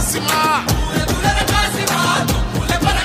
Próxima. Tu é para Próxima. Tu é para